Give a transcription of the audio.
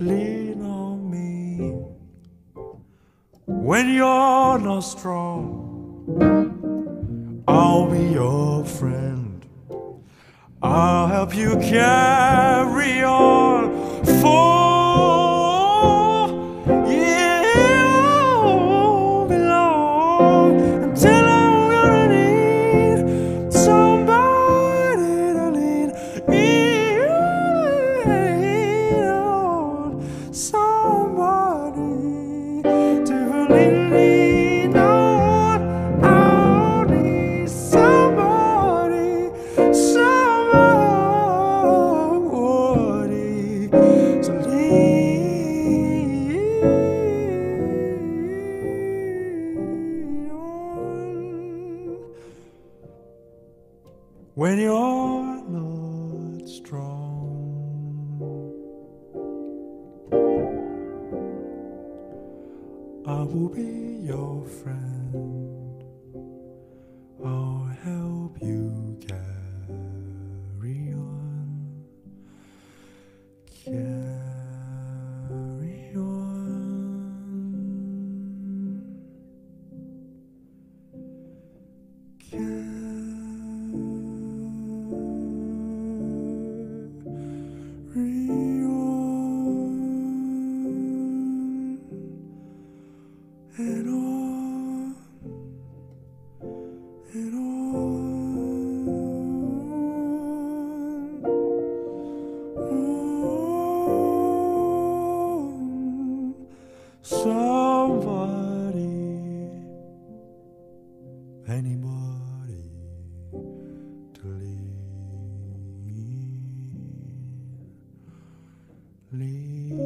lean on me when you're not strong. I'll be your friend. I'll help you carry when you're not strong. I will be your friend. it on, on somebody, anybody to leave, leave.